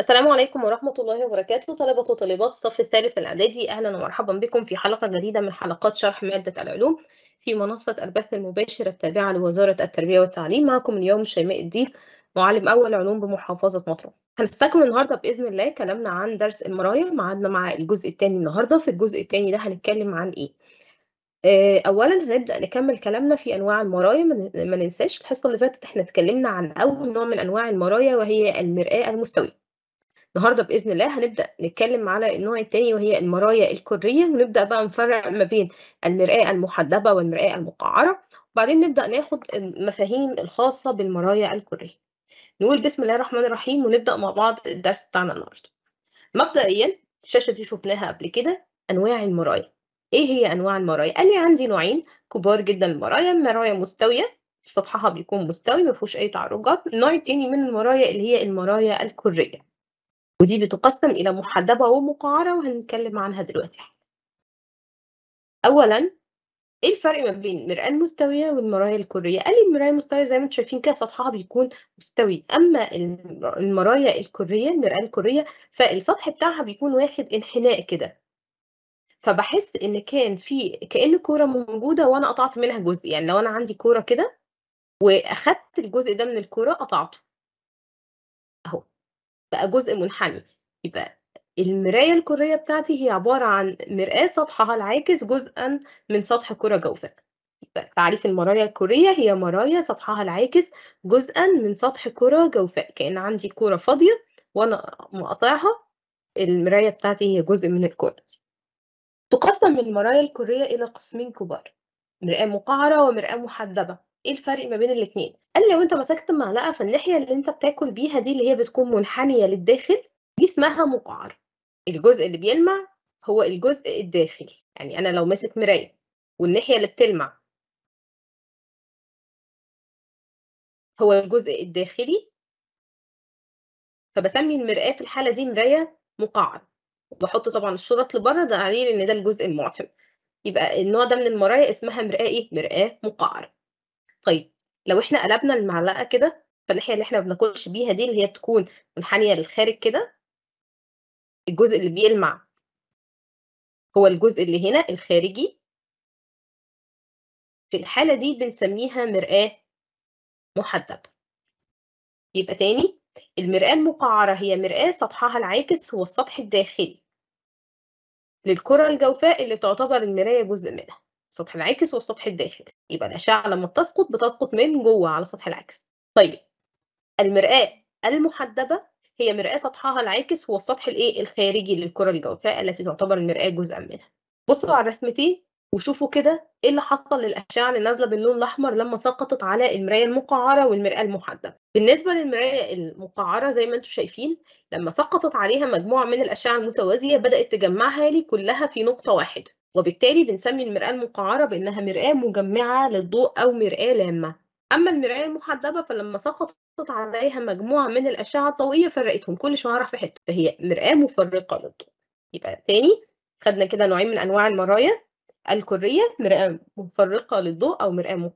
السلام عليكم ورحمة الله وبركاته طلبة وطالبات الصف الثالث الإعدادي أهلا ومرحبا بكم في حلقة جديدة من حلقات شرح مادة العلوم في منصة البث المباشر التابعة لوزارة التربية والتعليم. معكم اليوم شيماء الدين معلم أول علوم بمحافظة مطروح. هنستكمل النهارده بإذن الله كلامنا عن درس المرايا. معادنا مع الجزء الثاني النهارده في الجزء الثاني ده هنتكلم عن إيه؟ آه، أولا هنبدأ نكمل كلامنا في أنواع المرايا ما ننساش الحصة اللي فاتت إحنا اتكلمنا عن أول نوع من أنواع المرايا وهي المرآة المستوية. النهارده بإذن الله هنبدأ نتكلم على النوع التاني وهي المرايا الكرية ونبدأ بقى نفرق ما بين المرآة المحدبة والمرآة المقعرة وبعدين نبدأ ناخد المفاهيم الخاصة بالمرايا الكرية نقول بسم الله الرحمن الرحيم ونبدأ مع بعض الدرس بتاعنا النهارده. مبدئيا الشاشة دي شفناها قبل كده أنواع المرايا. إيه هي أنواع المرايا؟ قال لي عندي نوعين كبار جدا. المرايا مرايا مستوية سطحها بيكون مستوي ما فيهوش أي تعرجات. النوع التاني من المرايا اللي هي المرايا الكرية ودي بتقسم إلى محدبة ومقعرة وهنتكلم عنها دلوقتي أولا إيه الفرق ما بين المرآة المستوية والمرايا الكرية؟ قال لي المراية المستوية زي ما أنتم شايفين كده سطحها بيكون مستوي. أما المرايا الكرية المرآة الكرية فالسطح بتاعها بيكون واخد انحناء كده. فبحس إن كان في كأن كورة موجودة وأنا قطعت منها جزء. يعني لو أنا عندي كورة كده وأخدت الجزء ده من الكورة قطعته. أهو. بقى جزء منحني. يبقى المراية الكرية بتاعتي هي عبارة عن مرآة سطحها العاكس جزءا من سطح كرة جوفاء. يبقى تعريف المرايا الكرية هي مرايا سطحها العاكس جزءا من سطح كرة جوفاء. كأن عندي كرة فاضية وأنا مقطعها المراية بتاعتي هي جزء من الكرة دي. تقسم المرايا الكرية إلى قسمين كبار مرآة مقعرة ومرآة محدبة. إيه الفرق ما بين الاثنين قال لي لو أنت مسكت المعلقه فالناحيه اللي أنت بتاكل بيها دي اللي هي بتكون منحنية للداخل دي اسمها مقعر. الجزء اللي بيلمع هو الجزء الداخلي. يعني أنا لو ماسك مراية والناحية اللي بتلمع هو الجزء الداخلي فبسمي المرآة في الحالة دي مراية مقعر. وبحط طبعا الشرط لبره ده دليل إن ده الجزء المعتم يبقى النوع ده من المرايا اسمها مرآة إيه؟ مرآة مقعر. طيب لو إحنا قلبنا المعلقة كده فالناحية اللي إحنا ما بناكلش بيها دي اللي هي بتكون منحنية للخارج كده الجزء اللي بيلمع هو الجزء اللي هنا الخارجي. في الحالة دي بنسميها مرآة محدبة. يبقى تاني المرآة المقعرة هي مرآة سطحها العاكس هو السطح الداخلي. للكرة الجوفاء اللي تعتبر المراية جزء منها. السطح العاكس والسطح الداخلي. يبقى الأشعة لما بتسقط بتسقط من جوه على سطح العكس. طيب المرآة المحدبة هي مرآة سطحها العاكس هو السطح الإيه؟ الخارجي للكرة الجوفاء التي تعتبر المرآة جزءا منها. بصوا على الرسمتين وشوفوا كده إيه اللي حصل للأشعة اللي نازلة باللون الأحمر لما سقطت على المراية المقعرة والمرآة المحدبة. بالنسبة للمراية المقعرة زي ما أنتم شايفين لما سقطت عليها مجموعة من الأشعة المتوازية بدأت تجمعها لي كلها في نقطة واحدة. وبالتالي بنسمي المرآة المقعرة بأنها مرآة مجمعة للضوء أو مرآة لامة. أما المرآة المحدبة فلما سقطت عليها مجموعة من الأشعة الضوئية فرقتهم كل شعرة في حتة فهي مرآة مفرقة للضوء. يبقى تاني خدنا كده نوعين من أنواع المرايا. الكرية مرآة مفرقة للضوء أو مرآة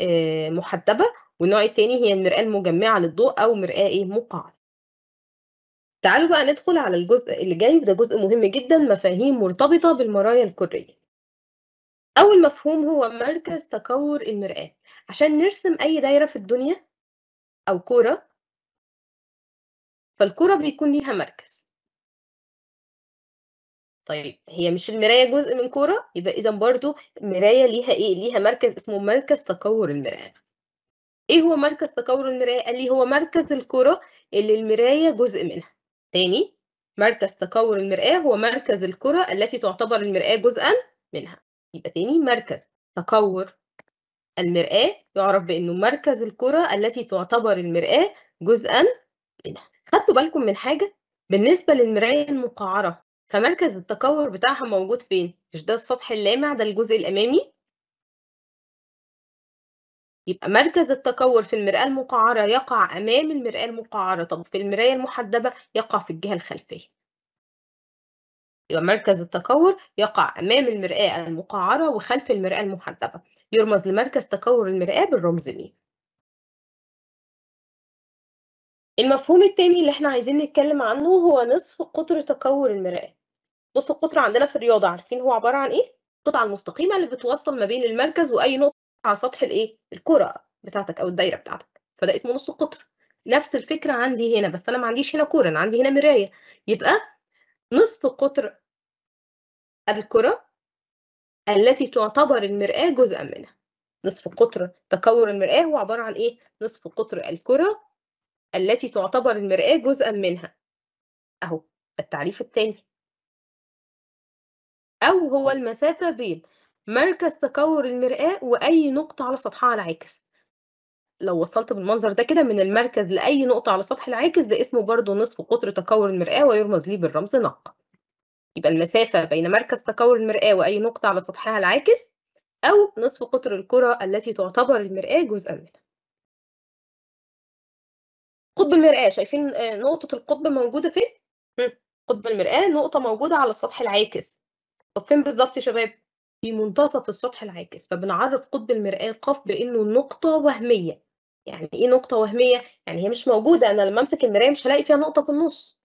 آه، محدبة والنوع التاني هي المرآة المجمعة للضوء أو مرآة إيه؟ مقعرة. تعالوا بقى ندخل على الجزء اللي جاي وده جزء مهم جدا مفاهيم مرتبطة بالمرايا الكرية أول مفهوم هو مركز تكور المرآة. عشان نرسم أي دايرة في الدنيا أو كورة فالكورة بيكون ليها مركز. طيب هي مش المراية جزء من كورة؟ يبقى إذا برضو مراية ليها إيه؟ ليها مركز اسمه مركز تكور المرآة. إيه هو مركز تكور المرآة؟ قال لي هو مركز الكرة اللي المراية جزء منها. تاني مركز تكور المرآة هو مركز الكرة التي تعتبر المرآة جزءا منها. يبقى تاني مركز تكور المرآة يعرف بأنه مركز الكرة التي تعتبر المرآة جزءا منها. خدتوا بالكم من حاجة؟ بالنسبة للمراية المقعرة فمركز التكور بتاعها موجود فين؟ مش ده السطح اللامع ده الجزء الأمامي؟ يبقى مركز التكور في المرآة المقعرة يقع أمام المرآة المقعرة. طب في المراية المحدبة يقع في الجهة الخلفية. يبقى مركز التكور يقع أمام المرآة المقعرة وخلف المرآة المحدبة. يرمز لمركز تكور المرآة بالرمز م المفهوم التاني اللي إحنا عايزين نتكلم عنه هو نصف قطر تكوّر المرآة. بُصّوا القطر عندنا في الرياضة عارفين هو عبارة عن إيه؟ القطعة المستقيمة اللي بتوصّل ما بين المركز وأي نقطة. على سطح الإيه، الكرة بتاعتك أو الدايرة بتاعتك، فده اسمه نُص القطر. نفس الفكرة عندي هنا، بس أنا ما عنديش هنا كورة، أنا عندي هنا مراية، يبقى نصف قطر الكرة التي تعتبر المرآة جزءًا منها. نصف قطر تكوّر المرآة هو عبارة عن إيه؟ نصف قطر الكرة التي تعتبر المرآة جزءًا منها. أهو، التعريف التاني. أو هو المسافة بين مركز تكوّر المرآة وأي نقطة على سطحها العاكس. لو وصلت بالمنظر ده كده من المركز لأي نقطة على سطح العاكس ده اسمه برضه نصف قطر تكوّر المرآة ويرمز ليه بالرمز نق. يبقى المسافة بين مركز تكوّر المرآة وأي نقطة على سطحها العاكس أو نصف قطر الكرة التي تعتبر المرآة جزءًا منها. قطب المرآة شايفين آآ نقطة القطب موجودة فين؟ قطب المرآة نقطة موجودة على السطح العاكس. طب فين بالضبط يا شباب؟ في منتصف السطح العاكس، فبنعرّف قطب المرآة ق بإنه نقطة وهمية. يعني إيه نقطة وهمية؟ يعني هي مش موجودة، أنا لمّا أمسك المراية مش هالاقي فيها نقطة في النُص.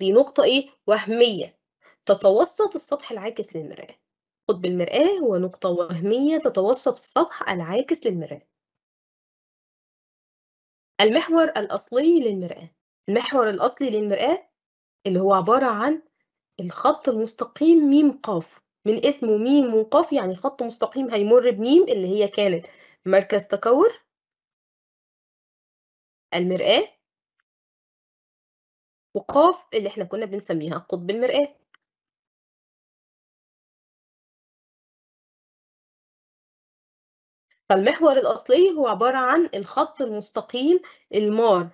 دي نقطة إيه، وهمية تتوسط السطح العاكس للمراية. قطب المرآة هو نقطة وهمية تتوسط السطح العاكس للمراية. المحور الأصلي للمرآة. المحور الأصلي للمرآة اللي هو عبارة عن الخط المستقيم م ق، من اسمه م وق يعني خط مستقيم هيمُر بم اللي هي كانت مركز تكوّر المرآة وق اللي إحنا كنا بنسميها قطب المرآة. فالمحور الأصلي هو عبارة عن الخط المستقيم المار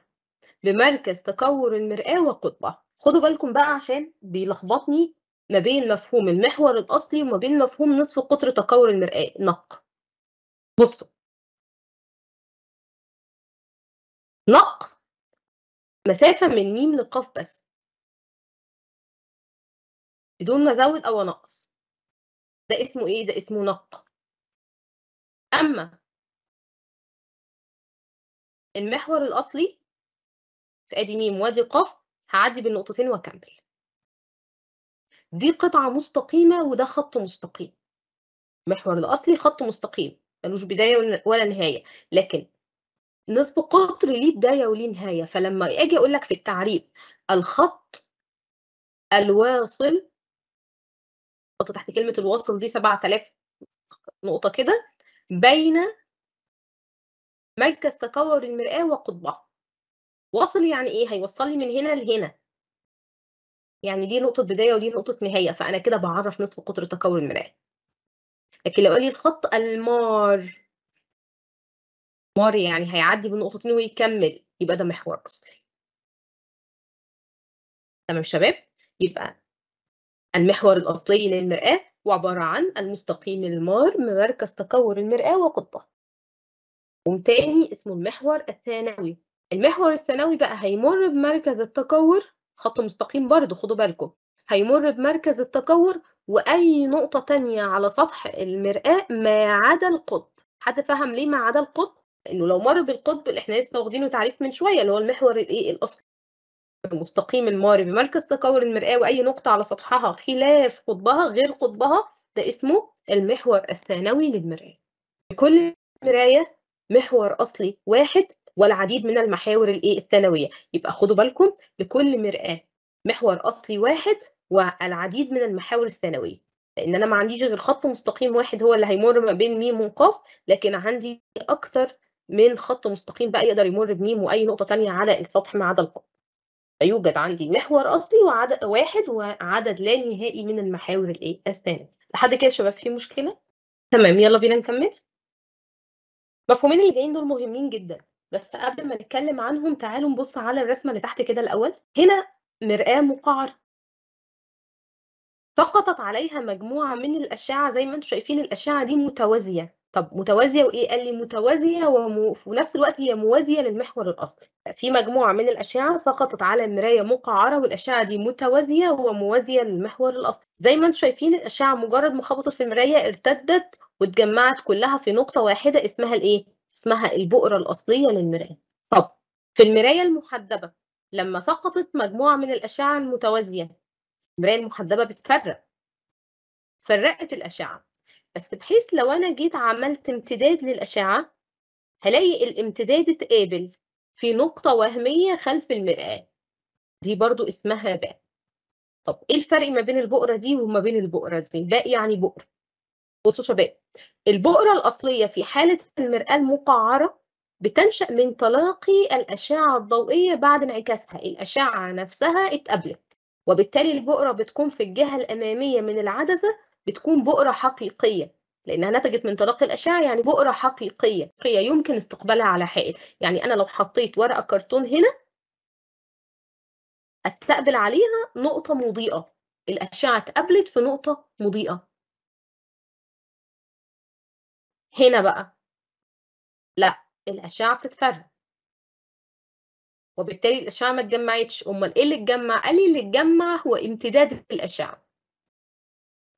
بمركز تكوّر المرآة وقطبها. خدوا بالكم بقى عشان بيلخبطني ما بين مفهوم المحور الأصلي وما بين مفهوم نصف قطر تكوّر المرآة نق. بُصّوا. نق مسافة من م لق بس. بدون ما أزوّد أو أنقّص. ده اسمه إيه؟ ده اسمه نق. أمّا المحور الأصلي فآدي م وآدي ق، هاعدّي بالنقطتين وأكمّل. دي قطعة مستقيمة وده خط مستقيم. المحور الأصلي خط مستقيم، ما لوش بداية ول ولا نهاية، لكن نصف قطر ليه بداية وليه نهاية، فلمّا آجي أقول لك في التعريف الخط الواصل حُط تحت كلمة الواصل دي 7000 نقطة كده، بين مركز تكوّر المرآة وقطبها. واصل يعني إيه؟ هيوصّل لي من هنا لهنا. يعني دي نقطة بداية ودي نقطة نهاية، فأنا كده باعرّف نصف قطر تكوّر المرآة. لكن لو قال لي الخط المار مار يعني هيعدّي بالنقطتين ويكمّل، يبقى ده محور أصلي. تمام شباب؟ يبقى المحور الأصلي للمرآة هو عبارة عن المستقيم المار بمركز تكوّر المرآة وقطبها. مفهوم تاني اسمه المحور الثانوي. المحور الثانوي بقى هيمُر بمركز التكوّر خط مستقيم برضه خدوا بالكم، هيمُر بمركز التكوّر وأي نقطة تانية على سطح المرآة ما عدا القطب. حد فَهم ليه ما عدا القطب؟ لإنه لو مَر بالقطب اللي إحنا لسه واخدينه تعريف من شوية اللي هو المحور الإيه، الأصلي. المستقيم المار بمركز تكوّر المرآة وأي نقطة على سطحها خلاف قطبها غير قطبها، ده اسمه المحور الثانوي للمرآة. لكل مراية محور أصلي واحد والعديد من المحاور الإيه، الثانوية. يبقى خدوا بالكم لكل مرآة محور أصلي واحد والعديد من المحاور الثانوية. لإن أنا ما عنديش غير خط مستقيم واحد هو اللي هيمُر ما بين م وق، لكن عندي أكتر من خط مستقيم بقى يقدر يمُر بم وأي نقطة تانية على السطح ما عدا القطب. فيوجد عندي محور أصلي وعد واحد وعدد لا نهائي من المحاور الإيه، الثانوية. لحد كده يا شباب في مشكلة؟ تمام، يالّا بينا نكمّل؟ المفهومين اللي جايين دول مهمين جدًا، بس قبل ما نتكلّم عنهم تعالوا نبُص على الرسمة اللي تحت كده الأول. هنا مرآة مقعّرة. سقطت عليها مجموعة من الأشعة زي ما أنتم شايفين الأشعة دي متوازية. طب متوازية وإيه؟ قال لي متوازية وفي نفس الوقت هي موازية للمحور الأصلي. في مجموعة من الأشعة سقطت على مراية مقعّرة والأشعة دي متوازية وموازية للمحور الأصلي. زي ما أنتم شايفين الأشعة مجرّد ما خبطت في المراية ارتدت واتجمّعت كلّها في نقطة واحدة اسمها الإيه؟ اسمها البؤرة الأصلية للمراية. طب في المراية المحدبة لما سقطت مجموعة من الأشعة المتوازية المراية المحدبة بتفرق. فرقت الأشعة. بس بحيث لو أنا جيت عملت امتداد للأشعة هلاقي الامتداد اتقابل في نقطة وهمية خلف المرآة دي برضو اسمها باء. طب إيه الفرق ما بين البؤرة دي وما بين البؤرة دي؟ باء يعني بؤر. بصوا شباب البؤرة الأصلية في حالة المرآة المقعرة بتنشأ من تلاقي الأشعة الضوئية بعد انعكاسها الأشعة نفسها اتقابلت وبالتالي البؤرة بتكون في الجهة الأمامية من العدسة بتكون بؤرة حقيقية لأنها نتجت من تلقي الأشعة يعني بؤرة حقيقية يمكن استقبالها على حائل. يعني أنا لو حطيت ورقة كرتون هنا أستقبل عليها نقطة مضيئة الأشعة اتقابلت في نقطة مضيئة. هنا بقى. لا الأشعة بتتفرق وبالتالي الأشعة ما اتجمعتش. أمال إيه اللي اتجمع؟ قال لي اللي اتجمع هو امتداد الأشعة.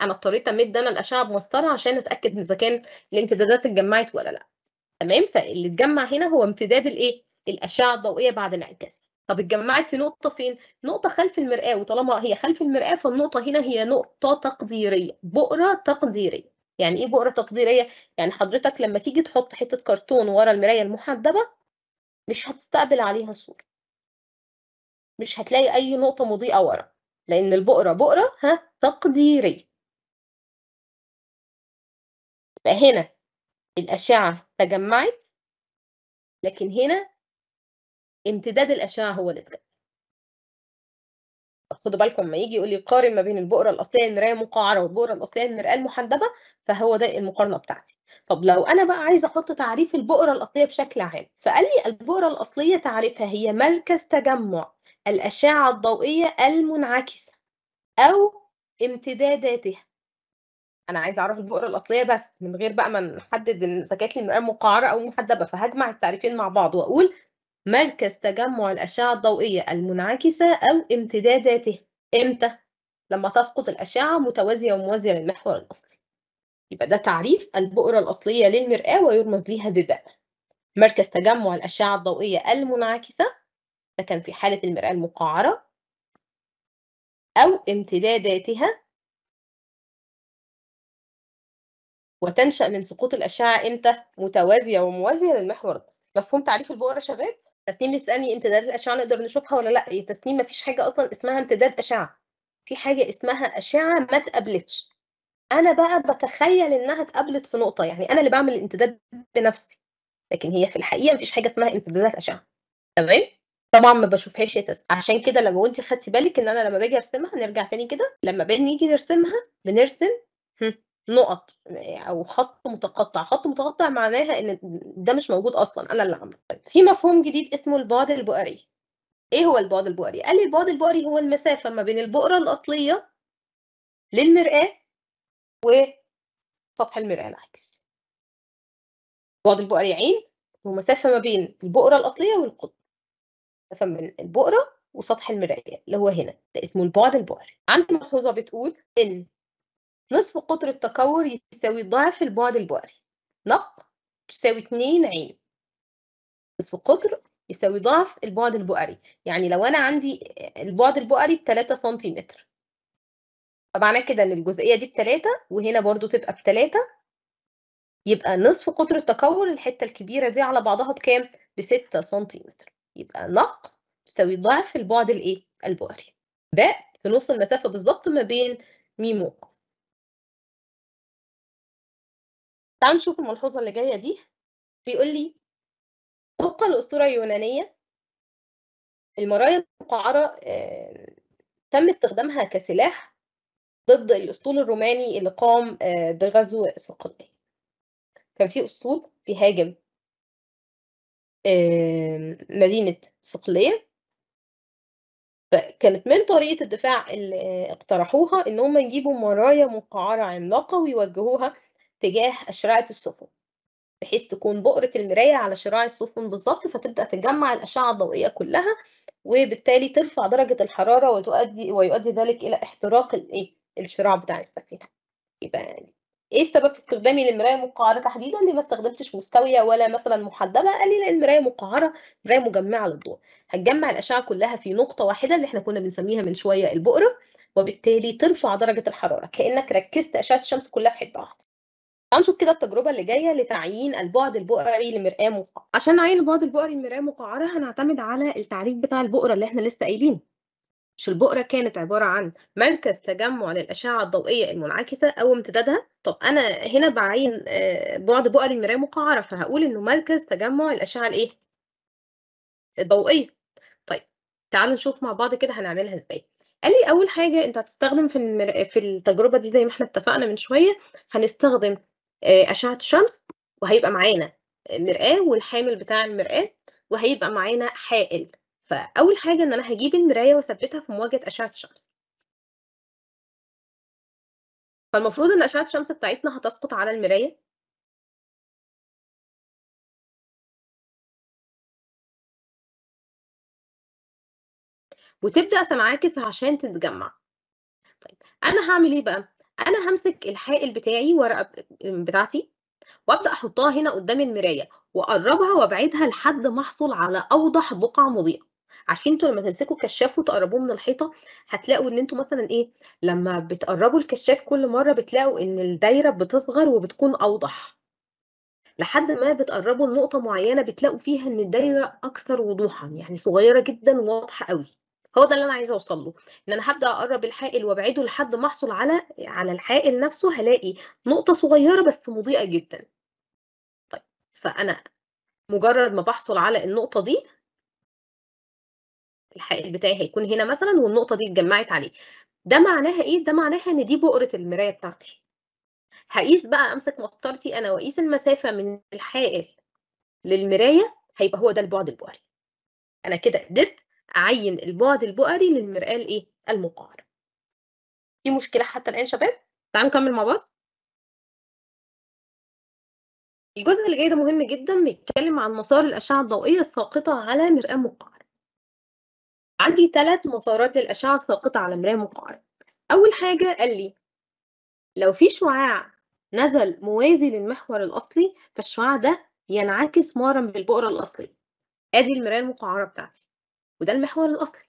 أنا اضطريت أمد أنا الأشعة بمسطرة عشان أتأكد إذا كان الامتدادات اتجمعت ولا لأ. تمام؟ فاللي اتجمع هنا هو امتداد الإيه؟ الأشعة الضوئية بعد الانعكاس. طب اتجمعت في نقطة فين؟ نقطة خلف المرآة. وطالما هي خلف المرآة فالنقطة هنا هي نقطة تقديرية. بؤرة تقديرية. يعني إيه بؤرة تقديرية؟ يعني حضرتك لما تيجي تحط حتة كرتون ورا المراية المحدبة مش هتستقبل عليها صورة. مش هتلاقي أي نقطة مضيئة ورا لأن البؤرة بؤرة ها تقديرية. فهنا الأشعة تجمعت لكن هنا امتداد الأشعة هو اللي اتجمع. خدوا بالكم لما يجي يقول لي قارن ما بين البؤرة الأصلية المراية المقعرة والبؤرة الأصلية المرآة المحدبة فهو ده المقارنة بتاعتي. طب لو أنا بقى عايزة أحط تعريف البؤرة الأصلية بشكل عام فقال لي البؤرة الأصلية تعريفها هي مركز تجمع الأشعة الضوئية المنعكسة أو امتداداتها. أنا عايزة أعرف البؤرة الأصلية بس من غير بقى ما نحدد إذا كانت لي المرآة مقعرة أو محدبة فهجمع التعريفين مع بعض وأقول مركز تجمع الأشعة الضوئية المنعكسة أو امتداداته إمتى؟ لما تسقط الأشعة متوازية وموازية للمحور الأصلي يبقى ده تعريف البؤرة الأصلية للمرآة ويرمز ليها بباء مركز تجمع الأشعة الضوئية المنعكسة ده كان في حالة المرآة المقعرة أو امتداداتها وتنشأ من سقوط الأشعة إمتى؟ متوازية وموازية للمحور الأصلي مفهوم تعريف البؤرة شباب؟ تسنيم بيسألني امتدادات الأشعة نقدر نشوفها ولا لأ؟ هي تسنيم مفيش حاجة أصلا اسمها امتداد أشعة. في حاجة اسمها أشعة ما اتقابلتش أنا بقى بتخيل إنها اتقابلت في نقطة يعني أنا اللي بعمل الامتداد بنفسي. لكن هي في الحقيقة مفيش حاجة اسمها امتدادات أشعة. تمام؟ طبعا ما بشوفهاش هي تسنيم. عشان كده لو أنت خدتي بالك إن أنا لما باجي أرسمها نرجع تاني كده. لما بنيجي نرسمها بنرسم نقط أو خط متقطع. خط متقطع معناها إن ده مش موجود أصلا أنا اللي عامله. طيب في مفهوم جديد اسمه البعد البؤري. إيه هو البعد البؤري؟ قال لي البعد البؤري هو المسافة ما بين البؤرة الأصلية للمرآة وسطح المرآة العكس. البعد البؤري عين هو مسافه ما بين البؤرة الأصلية والقطب. مسافة من البؤرة وسطح المرآة اللي هو هنا ده اسمه البعد البؤري. عندي ملحوظة بتقول إن نصف قطر التكور يساوي ضعف البعد البؤري نق تساوي 2 عين. نصف قطر يساوي ضعف البعد البؤري. يعني لو أنا عندي البعد البؤري ب 3 سنتيمتر. فمعنى كده إن الجزئية دي بتلاتة وهنا برضو تبقى بتلاتة. يبقى نصف قطر التكور الحتة الكبيرة دي على بعضها بكام؟ بستة سنتيمتر. يبقى نق تساوي ضعف البعد الإيه؟ البؤري. باء في نص المسافة بالظبط ما بين ميم وقاف تعالوا نشوف الملحوظة اللي جاية دي. بيقول لي طبقا لأسطورة يونانية. المرايا المقعرة تم استخدامها كسلاح ضد الأسطول الروماني اللي قام بغزو صقلية كان في أسطول بيهاجم مدينة صقلية فكانت من طريقة الدفاع اللي اقترحوها إن هم يجيبوا مرايا مقعرة عملاقة ويوجهوها تجاه أشرعة السفن بحيث تكون بؤرة المراية على شراع السفن بالظبط فتبدأ تجمع الأشعة الضوئية كلها وبالتالي ترفع درجة الحرارة وتؤدي ويؤدي ذلك إلى احتراق الإيه الشراع بتاع السفينة يبقى إيه السبب في استخدامي للمراية المقعرة تحديدًا؟ ليه ما استخدمتش مستوية ولا مثلًا محدبة؟ قال لي لأن المراية مقعرة مراية مجمعة للضوء، هتجمع الأشعة كلها في نقطة واحدة اللي إحنا كنا بنسميها من شوية البؤرة، وبالتالي ترفع درجة الحرارة، كأنك ركزت أشعة الشمس كلها في حتة واحدة. نشوف كده التجربة اللي جاية لتعيين البُعد البؤري لمرآة مقعرة، عشان نعين البُعد البؤري لمرآة مقعرة هنعتمد على التعريف بتاع البؤرة اللي إحنا لسه قايلينه. مش البؤرة كانت عبارة عن مركز تجمُّع للأشعة الضوئية المنعكسة أو امتدادها؟ طب أنا هنا باعيّن آآ بُعد بؤري لمرآة مقعرة، فهاقول إنه مركز تجمُّع الأشعة الإيه؟ الضوئية. طيب تعالوا نشوف مع بعض كده هنعملها إزاي. قال لي أول حاجة أنت هتستخدم في المر في التجربة دي زي ما إحنا اتفقنا من شوية، هنستخدم أشعة الشمس وهيبقى معانا مرآة والحامل بتاع المرآة وهيبقى معانا حائل. فأول حاجة إن أنا هاجيب المراية وأثبّتها في مواجهة أشعة الشمس. فالمفروض إن أشعة الشمس بتاعتنا هتسقط على المراية. وتبدأ تنعكس عشان تتجمّع. طيب أنا هاعمل إيه بقى؟ أنا هامسك الحائل بتاعي ورقة ب بتاعتي وأبدأ أحطها هنا قدّام المراية وأقرّبها وأبعدها لحد ما أحصل على أوضح بقعة مضيئة. عارفين أنتم لمّا تمسكوا كشاف وتقرّبوه من الحيطة، هتلاقوا إن أنتم مثلًا إيه، لمّا بتقرّبوا الكشاف كل مرّة بتلاقوا إن الدايرة بتصغر وبتكون أوضح. لحد ما بتقرّبوا لنقطة معيّنة بتلاقوا فيها إن الدايرة أكثر وضوحًا، يعني صغيّرة جدًا وواضحة أوي. هو ده اللي أنا عايزة أوصل له، إن أنا هابدأ أقرّب الحائل وأبعده لحد ما أحصل على على الحائل نفسه هالاقي نقطة صغيّرة بس مضيئة جدًا. طيب، فأنا مجرّد ما باحصل على النقطة دي الحائل بتاعي هيكون هنا مثلًا والنقطة دي اتجمّعت عليه. ده معناها إيه؟ ده معناها إن دي بؤرة المراية بتاعتي. هاقيس بقى أمسك مسطرتي أنا وأقيس المسافة من الحائل للمراية، هيبقى هو ده البُعد البؤري. أنا كده قدرت أعيّن البُعد البؤري للمرآة الإيه، المقعرة. في مشكلة حتى الآن شباب؟ تعالوا نكمّل مع بعض. الجزء اللي جاي ده مهم جدًا، بيتكلّم عن مسار الأشعة الضوئية الساقطة على مرآة مقعرة. عندي 3 مسارات للأشعة الساقطة على مراية مقعرة. أول حاجة قال لي لو في شُعاع نزل موازي للمحور الأصلي، فالشُعاع ده ينعكس مَارًا بالبؤرة الأصلية. آدي المراية المقعرة بتاعتي، وده المحور الأصلي.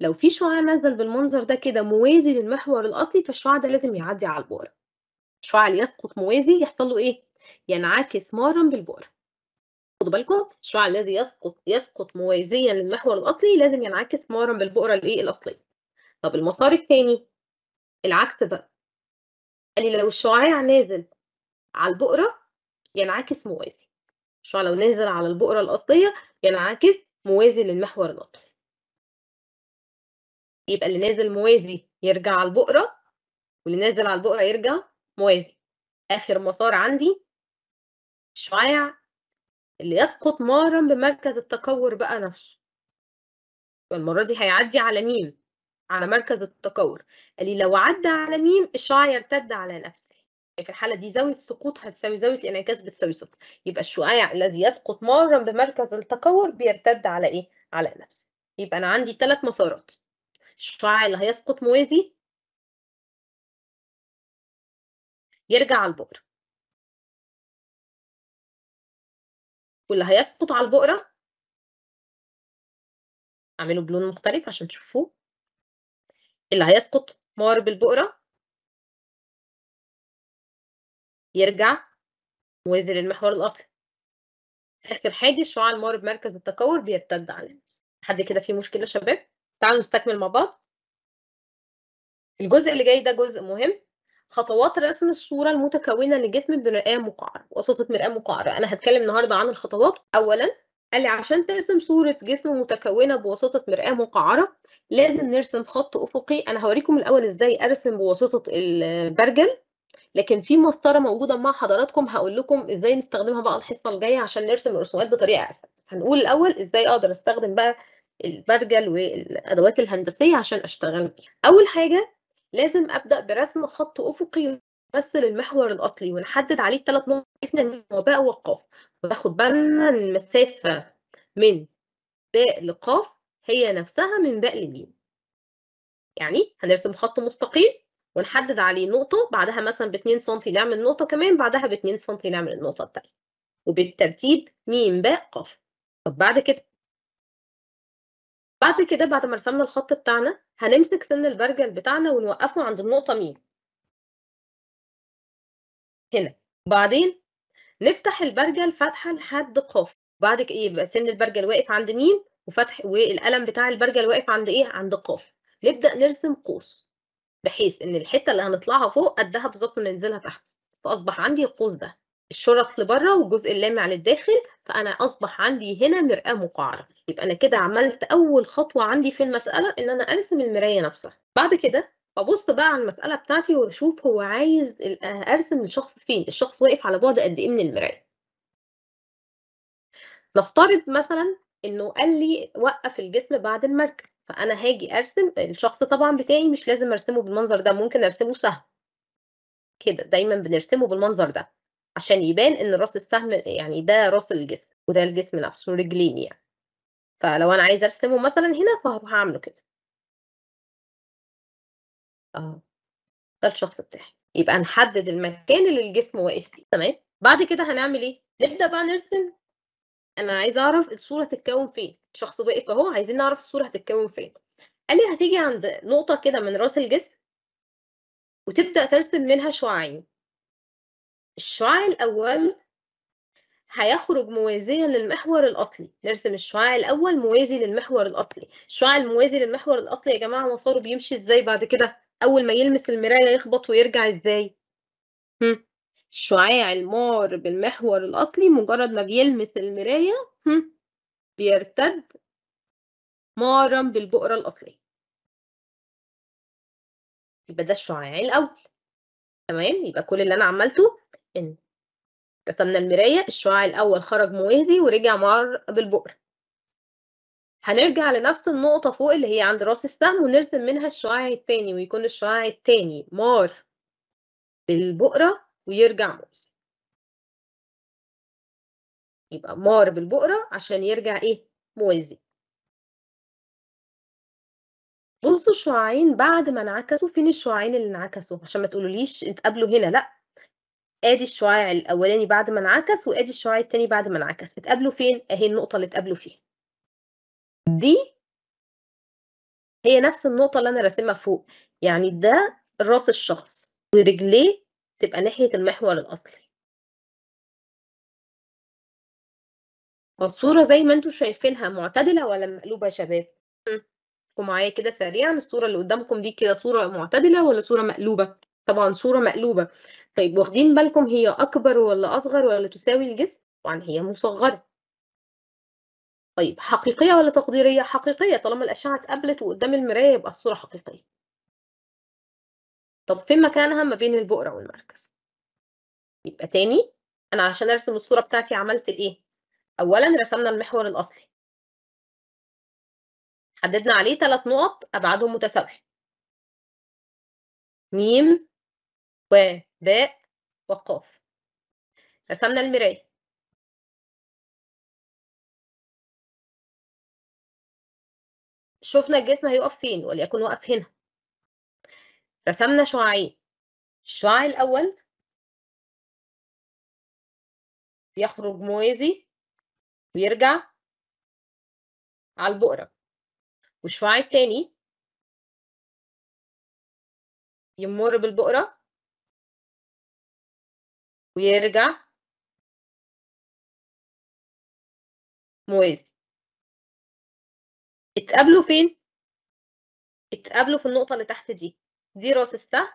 لو في شُعاع نزل بالمنظر ده كده موازي للمحور الأصلي، فالشُعاع ده لازم يعدّي على البؤرة. الشُعاع اللي يسقط موازي يحصل له إيه، ينعكس مَارًا بالبؤرة. خدوا بالكم، الشُعاع الذي يسقط يسقط موازيًا للمحور الأصلي لازم ينعكس مَارًا بالبؤرة الإيه، الأصلية. طب المسار التاني، العكس بقى. قال لي لو الشُعاع نازل على البؤرة ينعكس موازي. الشُعاع لو نازل على البؤرة الأصلية ينعكس موازي للمحور الأصلي. يبقى اللي نازل موازي يرجع على البؤرة، واللي نازل على البؤرة يرجع موازي. آخر مسار عندي الشُعاع اللي يسقط مَارًا بمركز التكوّر بقى نفسه. والمرّة دي هيعدّي على مين؟ على مركز التكوّر. قال لي لو عدّى على مين، الشُعاع يرتد على نفسه. في الحالة دي زاوية السقوط هتساوي زاوية الانعكاس بتساوي 0. يبقى الشُعاع الذي يسقط مَارًا بمركز التكوّر بيرتد على إيه، على نفسه. يبقى أنا عندي 3 مسارات. الشُعاع اللي هيسقط موازي يرجع على البؤرة. واللي هيسقط على البؤرة أعمله بلون مختلف عشان تشوفوه. اللي هيسقط مَار بالبؤرة يرجع موازي للمحور الأصلي. آخر حاجة الشُعاع المَار بمركز التكوّر بيرتد على نفسه. لحد كده في مشكلة شباب؟ تعالوا نستكمل مع بعض. الجزء اللي جاي ده جزء مهم، خطوات رسم الصورة المتكوّنة لجسم بمرآة مقعرة، وسيطة مرآة مقعرة. أنا هاتكلّم النهارده عن الخطوات. أولًا قال لي عشان ترسم صورة جسم متكوّنة بواسطة مرآة مقعرة، لازم نرسم خط أفقي. أنا هاوريكم الأول إزاي أرسم بواسطة البرجل، لكن في مسطرة موجودة مع حضراتكم هاقول لكم إزاي نستخدمها بقى الحصة الجاية عشان نرسم الرسومات بطريقة أسهل. هنقول الأول إزاي أقدر أستخدم بقى البرجل والأدوات الهندسية عشان أشتغل بيها. أول حاجة لازم أبدأ برسم خط أفقي يمثّل المحور الأصلي ونحدد عليه ال3 نقط هو باء وقاف، وناخد بالنا إن المسافة من باء لقاف هي نفسها من باء لميم. يعني هنرسم خط مستقيم ونحدد عليه نقطة بعدها مثلًا ب2 سنتي نعمل نقطة كمان بعدها ب2 سنتي نعمل النقطة التانية، وبالترتيب م، ب، ق. طب بعد كده بعد كده بعد ما رسمنا الخط بتاعنا هنمسك سن البرجل بتاعنا ونوقّفه عند النقطة م. هنا، وبعدين نفتح البرجل فتحة لحد ق، وبعد ك يبقى سن البرجل واقف عند م وفتح والقلم بتاع البرجل واقف عند إيه، عند ق. نبدأ نرسم قوس، بحيث إن الحتة اللي هنطلعها فوق قدّها بالضبط ننزلها تحت، فأصبح عندي القوس ده، الشُرَط لبرّه والجزء اللامع للداخل، فأنا أصبح عندي هنا مرآة مقعرة، يبقى أنا كده عملت أول خطوة عندي في المسألة إن أنا أرسم المراية نفسها. بعد كده بابُص بقى على المسألة بتاعتي وأشوف هو عايز أرسم الشخص فين، الشخص واقف على بُعد قد إيه من المراية. نفترض مثلًا إنه قال لي وقّف الجسم بعد المركز، فأنا هاجي أرسم الشخص طبعًا بتاعي مش لازم أرسمه بالمنظر ده، ممكن أرسمه سهم. كده، دايمًا بنرسمه بالمنظر ده، عشان يبان إن راس السهم يعني ده راس الجسم، وده الجسم نفسه، رجلين يعني. فلو أنا عايزة أرسمه مثلًا هنا فهاروح عامله كده. آه، ده الشخص بتاعي، يبقى نحدد المكان اللي الجسم واقف فيه، تمام؟ بعد كده هنعمل إيه، نبدأ بقى نرسم أنا عايزة أعرف الصورة هتتكوّن فين، الشخص واقف أهو عايزين نعرف الصورة هتتكوّن فين، قال لي هتيجي عند نقطة كده من راس الجسم وتبدأ ترسم منها شعاعين. الشعاع الأول هيخرج موازيًا للمحور الأصلي، نرسم الشعاع الأول موازي للمحور الأصلي، الشعاع الموازي للمحور الأصلي يا جماعة مساره بيمشي إزاي بعد كده، أول ما يلمس المراية يخبط ويرجع إزاي؟ همم، الشعاع المار بالمحور الأصلي مجرد ما بيلمس المراية همم، بيرتد مارًا بالبؤرة الأصلية. يبقى ده الشعاع الأول، تمام؟ يبقى كل اللي أنا عملته إن رسمنا المراية، الشعاع الأول خرج موازي ورجع مَار بالبؤرة. هنرجع لنفس النقطة فوق اللي هي عند راس السهم ونرسم منها الشعاع التاني، ويكون الشعاع التاني مار بالبؤرة ويرجع موازي. يبقى مار بالبؤرة عشان يرجع إيه، موازي. بُصّوا الشعاعين بعد ما انعكسوا، فين الشعاعين اللي انعكسوا؟ عشان ما تقولوليش اتقابلوا هنا، لأ، آدي الشعاع الأولاني بعد ما انعكس، وآدي الشعاع التاني بعد ما انعكس، اتقابلوا فين؟ أهي النقطة اللي اتقابلوا فيها. دي هي نفس النقطة اللي أنا راسمها فوق، يعني ده راس الشخص، ورجليه تبقى ناحية المحور الأصلي. فالصورة زي ما أنتم شايفينها معتدلة والّا مقلوبة يا شباب؟ معايا كده سريعًا الصورة اللي قدامكم دي كده صورة معتدلة والّا صورة مقلوبة؟ طبعًا صورة مقلوبة، طيب واخدين بالكم هي أكبر والّا أصغر والّا تساوي الجسم؟ طبعًا هي مصغرة. طيب حقيقية والّا تقديرية؟ حقيقية، طالما الأشعة اتقابلت وقدام المراية يبقى الصورة حقيقية. طب فين مكانها ما بين البؤرة والمركز؟ يبقى تاني، أنا عشان أرسم الصورة بتاعتي عملت إيه؟ أولًا رسمنا المحور الأصلي. حددنا عليه 3 نقط أبعادهم متساوية. م، و، ب، وق. رسمنا المراية. شُفنا الجسم هيُقف فين، وليكن وقف هنا. رسمنا شعاعين، الشعاع الأول يخرج موازي ويرجع على البؤرة، والشعاع التاني يمُر بالبؤرة ويرجع. موازي. اتقابلوا فين؟ اتقابلوا في النقطة اللي تحت دي، دي راس السهم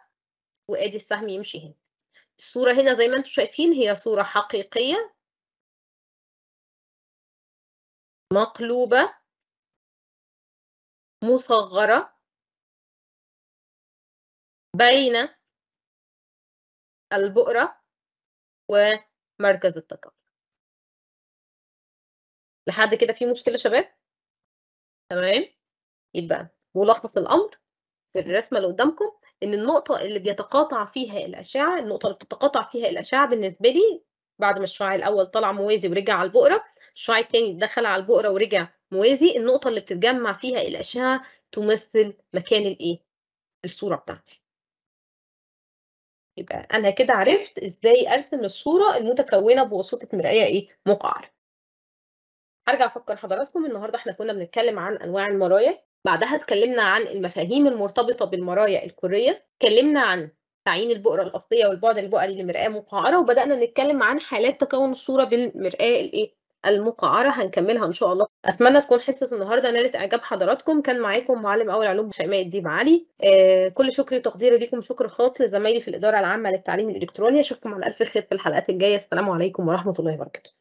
وآدي السهم يمشي هنا. الصورة هنا زي ما أنتم شايفين هي صورة حقيقية. مقلوبة. مصغّرة. بين البؤرة. ومركز التكامل. لحد كده في مشكلة شباب؟ تمام؟ يبقى ملخص الأمر في الرسمة اللي قدامكم إن النقطة اللي بيتقاطع فيها الأشعة، النقطة اللي بتتقاطع فيها الأشعة بالنسبة لي بعد ما الشعاع الأول طلع موازي ورجع على البؤرة، الشعاع التاني دخل على البؤرة ورجع موازي، النقطة اللي بتتجمّع فيها الأشعة تمثل مكان الإيه، الصورة بتاعتي. يبقى أنا كده عرفت إزاي أرسم الصورة المتكوّنة بواسطة مرآية إيه، مقعرة. هارجع أفكّر حضراتكم النهارده إحنا كنا بنتكلّم عن أنواع المرايا، بعدها اتكلّمنا عن المفاهيم المرتبطة بالمرايا الكُرية، اتكلّمنا عن تعيين البؤرة الأصلية والبُعد البؤري لمرآة مقعرة، وبدأنا نتكلّم عن حالات تكوّن الصورة بالمرآة الإيه، المقعرة هنكمّلها إن شاء الله. أتمنى تكون حصة النهارده نالت إعجاب حضراتكم، كان معاكم معلم أول علوم شيماء الديب علي، آآ كل شكري وتقديري ليكم. شكر خاص لزمايلي في الإدارة العامة للتعليم الإلكتروني، أشوفكم على ألف خير في الحلقات الجاية، السلام عليكم ورحمة الله وبركاته.